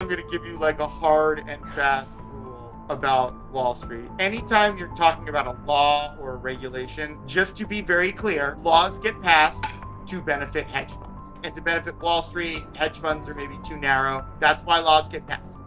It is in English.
I'm going to give you like a hard and fast rule about Wall Street. Anytime you're talking about a law or a regulation, just to be very clear, laws get passed to benefit hedge funds. And to benefit Wall Street, hedge funds are maybe too narrow. That's why laws get passed.